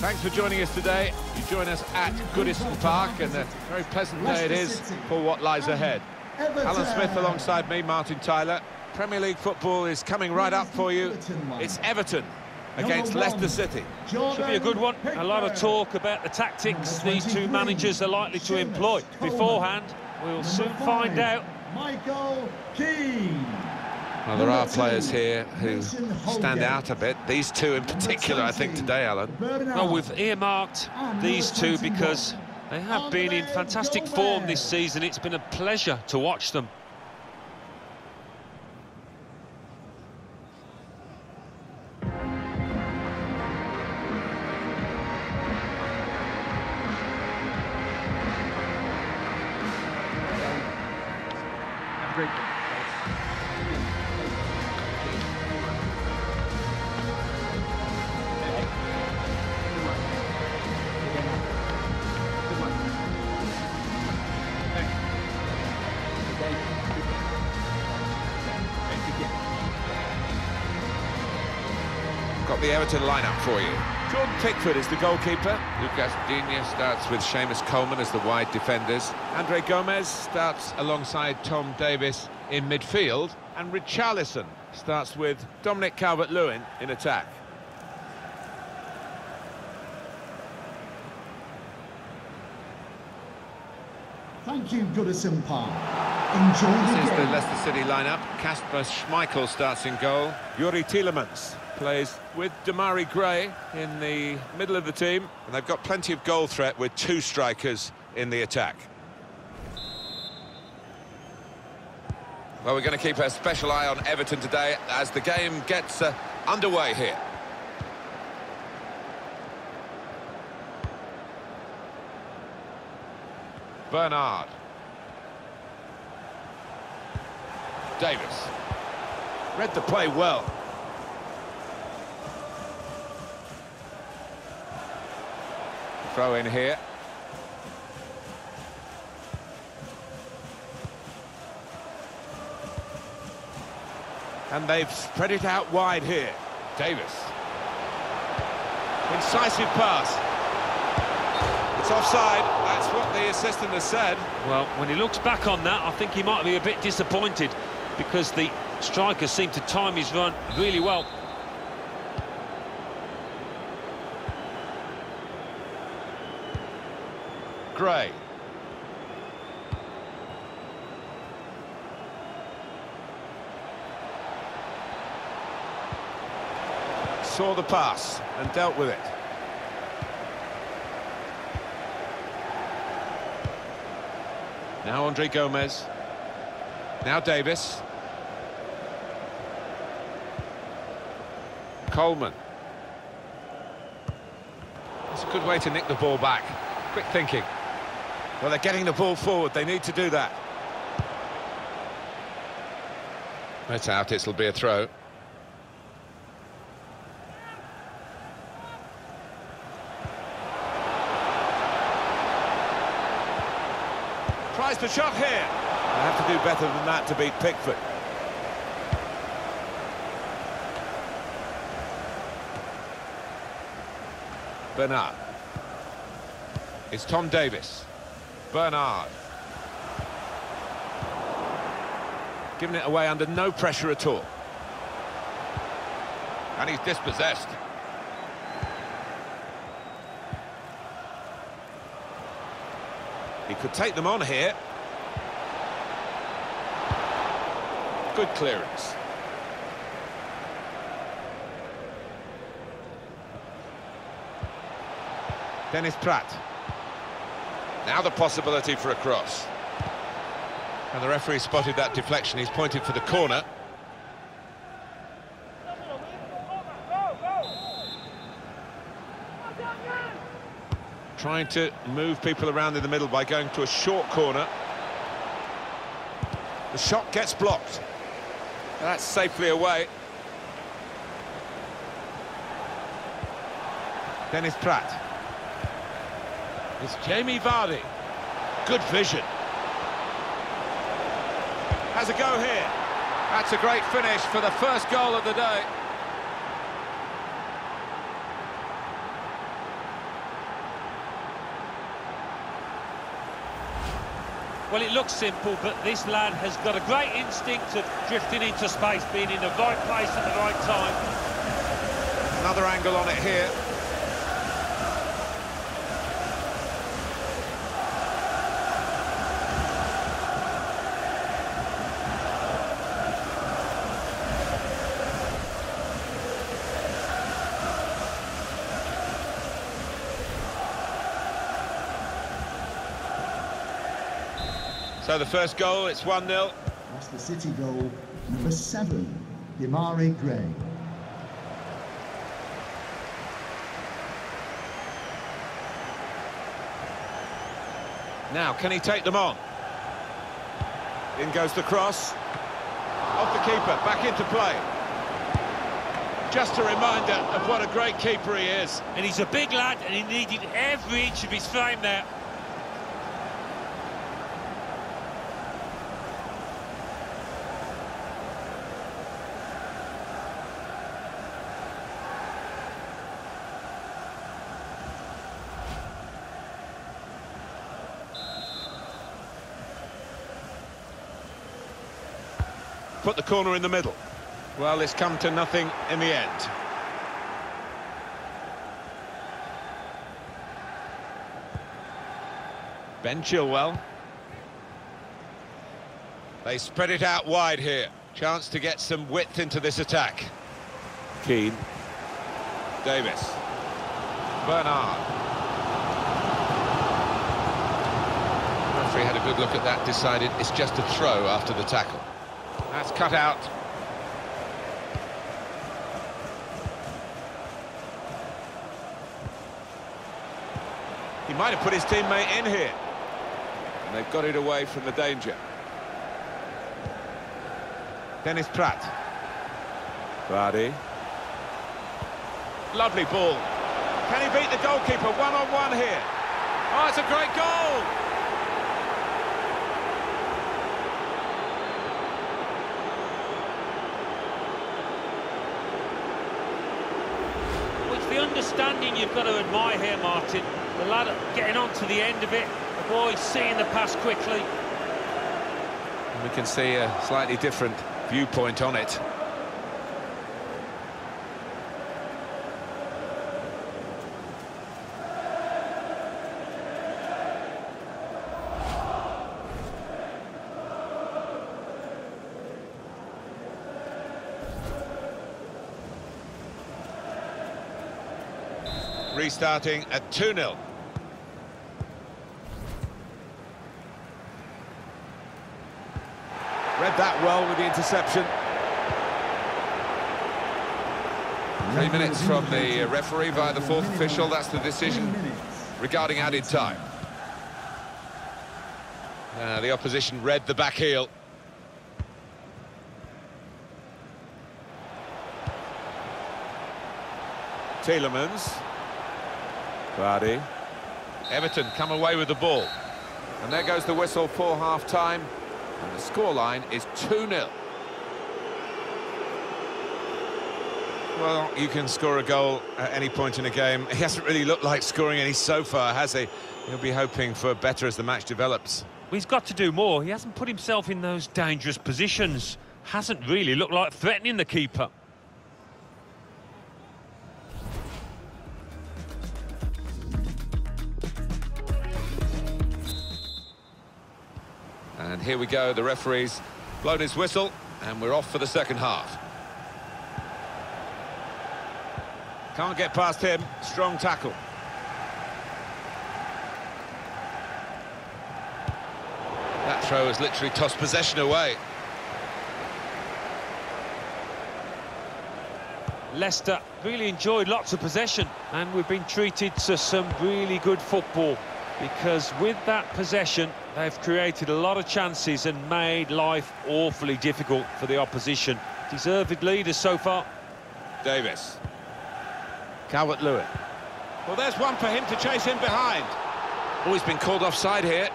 Thanks for joining us today. You join us at Goodison Park, and a very pleasant day it is for what lies ahead. Alan Smith alongside me, Martin Tyler. Premier League football is coming right up for you. It's Everton against Leicester City. Should be a good one. A lot of talk about the tactics these two managers are likely to employ. Beforehand, we'll soon find out. Michael Keane. Well, there are players here who stand out a bit. These two in particular, I think, today, Alan. Well, we've earmarked these two because they have been in fantastic form this season. It's been a pleasure to watch them. Got the Everton lineup for you. Jordan Pickford is the goalkeeper. Lucas Digne starts with Seamus Coleman as the wide defenders. Andre Gomes starts alongside Tom Davies in midfield. And Richarlison starts with Dominic Calvert-Lewin in attack. Thank you, Goodison Park. Enjoy the This is the. Leicester City lineup. Kasper Schmeichel starts in goal. Youri Tielemans plays with Demarai Gray in the middle of the team. And they've got plenty of goal threat with two strikers in the attack. Well, we're going to keep a special eye on Everton today as the game gets uh, underway here. Bernard. Davies. Read the play well. Throw in here. And they've spread it out wide here. Davies. Incisive pass. It's offside. That's what the assistant has said. Well, when he looks back on that, I think he might be a bit disappointed because the striker seemed to time his run really well. Gray. Saw the pass and dealt with it. Now Andre Gomes. Now Davies. Coleman. It's a good way to nick the ball back. Quick thinking. Well, they're getting the ball forward. They need to do that. It's out. It'll be a throw. Tries the shot here. They have to do better than that to beat Pickford. Bernard. It's Tom Davies. Bernard. Giving it away under no pressure at all. And he's dispossessed. He could take them on here. Good clearance. Dennis Praet. Now the possibility for a cross. And the referee spotted that deflection. He's pointed for the corner. Trying to move people around in the middle by going to a short corner. The shot gets blocked. That's safely away. Dennis Praet. It's Jamie Vardy. Good vision. Has a go here. That's a great finish for the first goal of the day. Well, it looks simple, but this lad has got a great instinct of drifting into space, being in the right place at the right time. Another angle on it here. So the first goal, it's 1-0. That's the City goal. Number seven, Demarai Gray. Now, can he take them on? In goes the cross. Off the keeper, back into play. Just a reminder of what a great keeper he is. And he's a big lad, and he needed every inch of his frame there. Put the corner in the middle. Well, it's come to nothing in the end. Ben Chilwell. They spread it out wide here. Chance to get some width into this attack. Keane. Davies. Bernard. Referee had a good look at that, decided it's just a throw after the tackle. That's cut out. He might have put his teammate in here. And they've got it away from the danger. Dennis Praet. Vardy. Lovely ball. Can he beat the goalkeeper one-on-one -on -one here? Oh, it's a great goal! Well, it's the understanding you've got to admire here, Martin. The lad getting on to the end of it, the boy seeing the pass quickly. We can see a slightly different viewpoint on it. Restarting at 2-0. Read that well with the interception. Three minutes from the referee via the fourth official. That's the decision regarding added time. Uh, the opposition read the back heel. Tielemans. Vardy. Everton come away with the ball. And there goes the whistle for half-time. And the scoreline is 2-0. Well, you can score a goal at any point in a game. He hasn't really looked like scoring any so far, has he? He'll be hoping for better as the match develops. Well, he's got to do more. He hasn't put himself in those dangerous positions. Hasn't really looked like threatening the keeper. And here we go, the referee's blown his whistle, and we're off for the second half. Can't get past him, strong tackle. That throw has literally tossed possession away. Leicester really enjoyed lots of possession, and we've been treated to some really good football because with that possession, they've created a lot of chances and made life awfully difficult for the opposition. Deserved leaders so far. Davies. Calvert-Lewin. Well, there's one for him to chase in behind. Oh, he's been called offside here.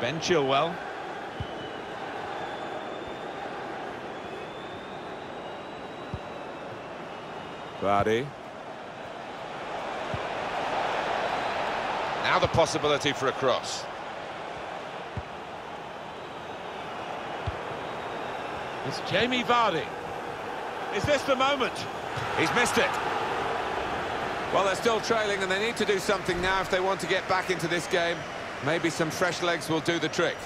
Ben Chilwell. Vardy. Now the possibility for a cross. It's Jamie Vardy. Is this the moment? He's missed it. Well, they're still trailing and they need to do something now if they want to get back into this game. Maybe some fresh legs will do the trick.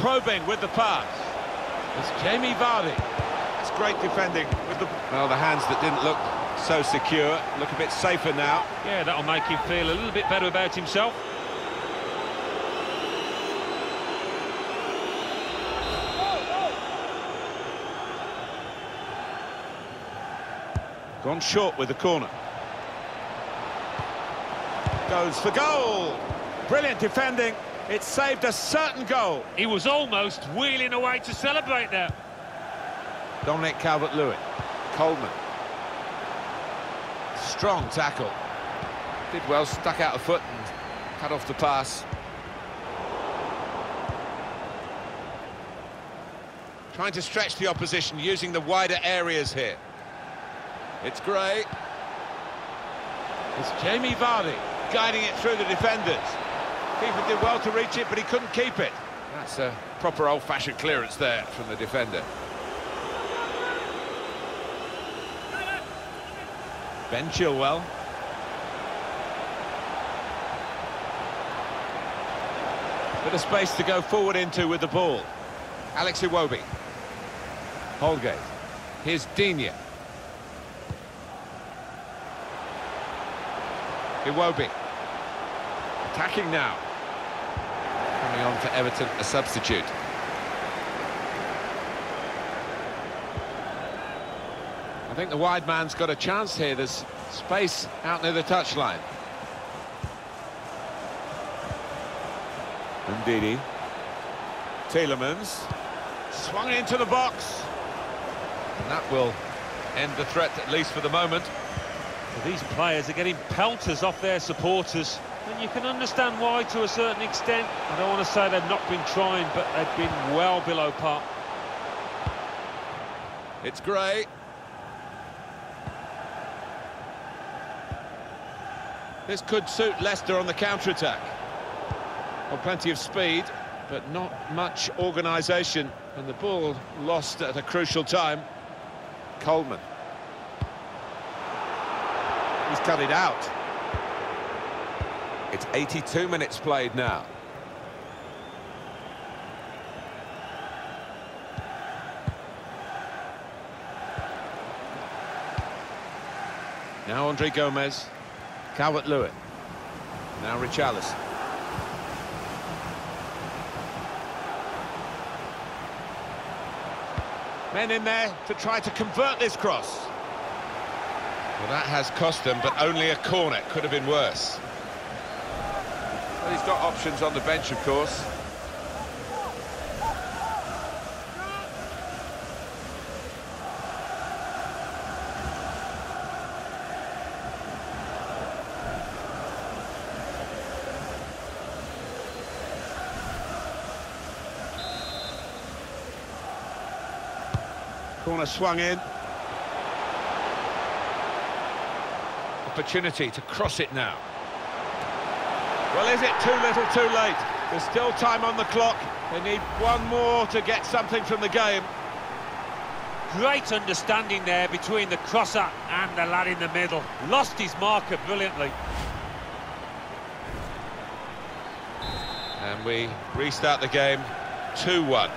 Probing with the pass. It's Jamie Vardy. It's great defending with the... Well, the hands that didn't look so secure look a bit safer now. Yeah, that'll make him feel a little bit better about himself. Gone short with the corner. Goes for goal. Brilliant defending. It saved a certain goal. He was almost wheeling away to celebrate there. Dominic Calvert-Lewin. Coleman. Strong tackle. Did well, stuck out a foot and cut off the pass. Trying to stretch the opposition using the wider areas here. It's Gray. It's Jamie Vardy guiding it through the defenders. Keeper did well to reach it, but he couldn't keep it. That's a proper old-fashioned clearance there from the defender. Ben Chilwell. Bit of space to go forward into with the ball. Alex Iwobi. Holgate. Here's Digne. Iwobi. Attacking now. Coming on for Everton, a substitute. I think the wide man's got a chance here. There's space out near the touchline. Ndidi. Tielemans. Swung into the box. And that will end the threat, at least for the moment. These players are getting pelters off their supporters. You can understand why to a certain extent. I don't want to say they've not been trying, but they've been well below par. It's Gray. This could suit Leicester on the counter-attack. Well, plenty of speed, but not much organisation. And the ball lost at a crucial time. Coleman. He's cut it out. It's 82 minutes played now. Now Andre Gomes, Calvert-Lewin. Now Richarlison. Men in there to try to convert this cross. Well, that has cost them, but only a corner. Could have been worse. Well, he's got options on the bench, of course. Corner swung in. Opportunity to cross it now. Well, is it too little too late? There's still time on the clock. They need one more to get something from the game. Great understanding there between the crosser and the lad in the middle. Lost his marker brilliantly. And we restart the game 2-1.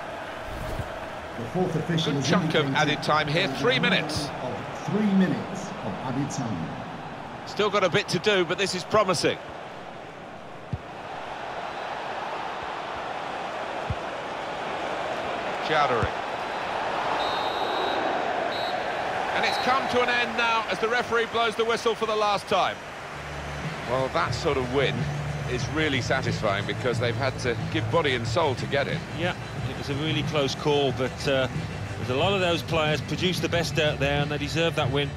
The fourth official Good has chunk of added time here, three minutes. Three minutes of added time. Still got a bit to do, but this is promising. Choudhury. And it's come to an end now as the referee blows the whistle for the last time. Well, that sort of win is really satisfying because they've had to give body and soul to get it. Yeah, it was a really close call, but uh, there's a lot of those players produced the best out there and they deserve that win.